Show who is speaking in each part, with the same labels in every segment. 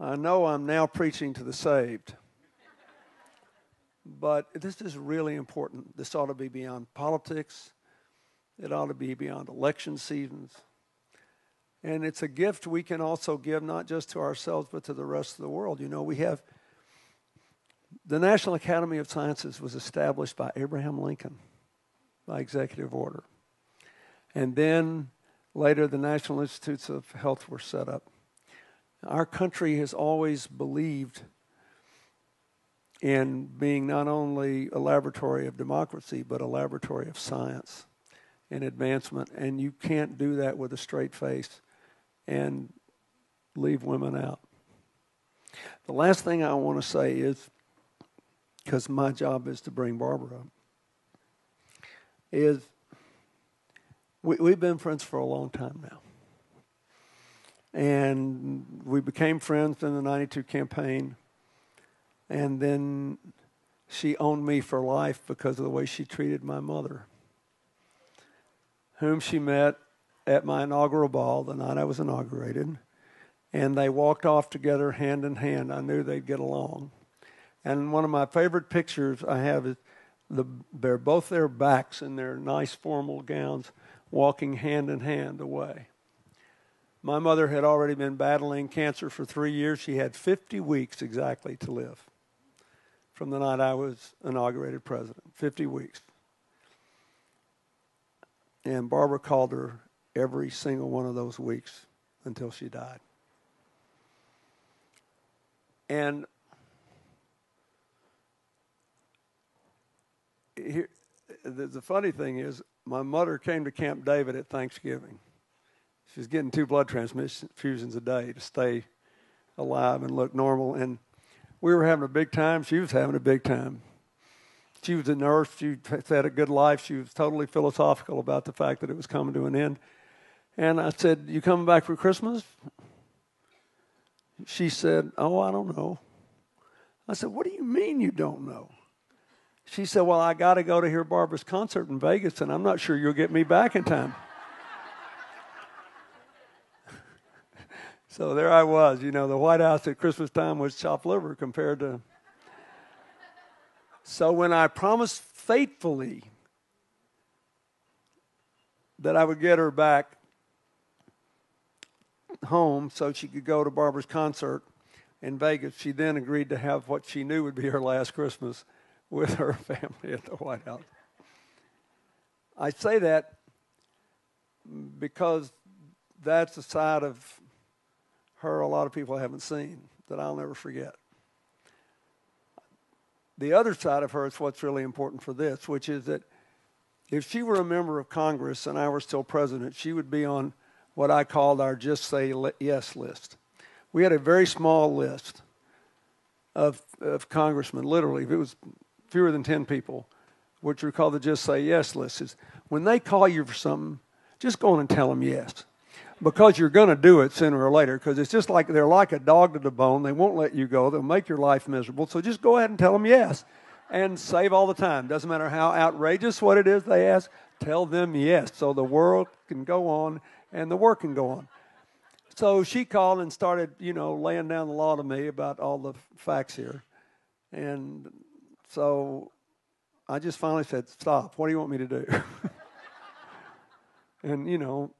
Speaker 1: I know I'm now preaching to the saved, but this is really important. This ought to be beyond politics, it ought to be beyond election seasons. And it's a gift we can also give not just to ourselves, but to the rest of the world. You know, we have the National Academy of Sciences was established by Abraham Lincoln by executive order. And then later, the National Institutes of Health were set up. Our country has always believed in being not only a laboratory of democracy, but a laboratory of science and advancement. And you can't do that with a straight face and leave women out. The last thing I want to say is because my job is to bring Barbra up, is we, we've been friends for a long time now. And we became friends in the 92 campaign. And then she owned me for life because of the way she treated my mother, whom she met at my inaugural ball the night I was inaugurated. And they walked off together hand in hand. I knew they'd get along. And one of my favorite pictures I have is the, they're both their backs in their nice formal gowns walking hand in hand away. My mother had already been battling cancer for three years. She had 50 weeks exactly to live from the night I was inaugurated president. 50 weeks. And Barbra called her every single one of those weeks until she died. And here, the, the funny thing is, my mother came to Camp David at Thanksgiving. She was getting two blood transfusions a day to stay alive and look normal. And we were having a big time. She was having a big time. She was a nurse. She had a good life. She was totally philosophical about the fact that it was coming to an end. And I said, You coming back for Christmas? She said, Oh, I don't know. I said, What do you mean you don't know? She said, Well, I got to go to hear Barbra's concert in Vegas, and I'm not sure you'll get me back in time. So there I was. You know, the White House at Christmas time was chopped liver compared to. So when I promised faithfully that I would get her back home so she could go to Barbra's concert in Vegas, she then agreed to have what she knew would be her last Christmas with her family at the White House. I say that because that's the side of her a lot of people haven't seen that I'll never forget. The other side of her is what's really important for this, which is that if she were a member of Congress and I were still president, she would be on what I called our just say yes list. We had a very small list of, of congressmen, literally. If it was fewer than 10 people, which are called the just say yes list, is when they call you for something, just go on and tell them yes. Because you're going to do it sooner or later, because it's just like they're like a dog to the bone. They won't let you go. They'll make your life miserable. So just go ahead and tell them yes and save all the time. Doesn't matter how outrageous what it is they ask, tell them yes so the world can go on and the work can go on. So she called and started, you know, laying down the law to me about all the facts here. And so I just finally said, Stop. What do you want me to do? and, you know,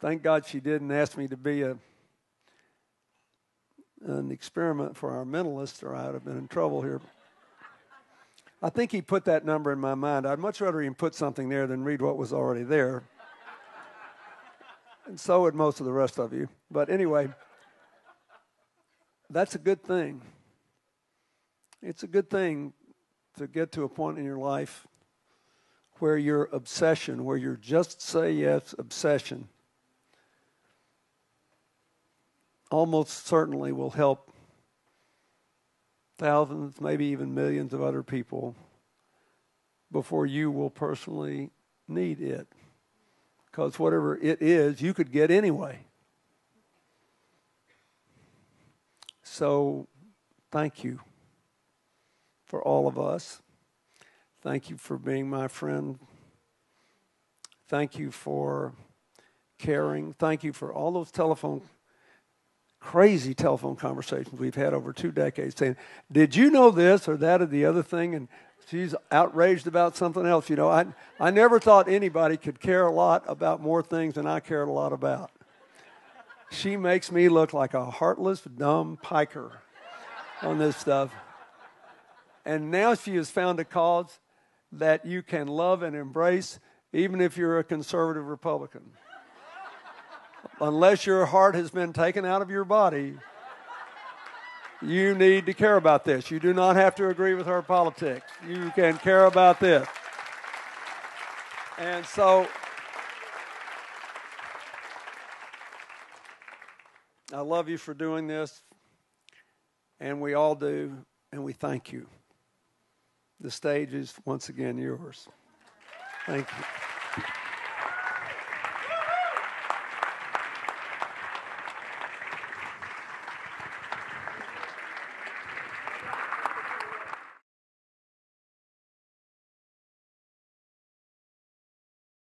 Speaker 1: thank God she didn't ask me to be a an experiment for our mentalist, or I would have been in trouble here. I think he put that number in my mind. I'd much rather him put something there than read what was already there. and so would most of the rest of you. But anyway, that's a good thing it's a good thing to get to a point in your life where your obsession, where your just say yes obsession, almost certainly will help thousands, maybe even millions of other people before you will personally need it. Because whatever it is, you could get anyway. So, thank you for all of us. Thank you for being my friend. Thank you for caring. Thank you for all those telephone crazy telephone conversations we've had over two decades saying, Did you know this or that or the other thing? And she's outraged about something else. You know, I, I never thought anybody could care a lot about more things than I cared a lot about. She makes me look like a heartless, dumb piker on this stuff. And now she has found a cause that you can love and embrace, even if you're a conservative Republican. Unless your heart has been taken out of your body, you need to care about this. You do not have to agree with her politics. You can care about this. And so I love you for doing this, and we all do, and we thank you. The stage is once again yours. Thank you.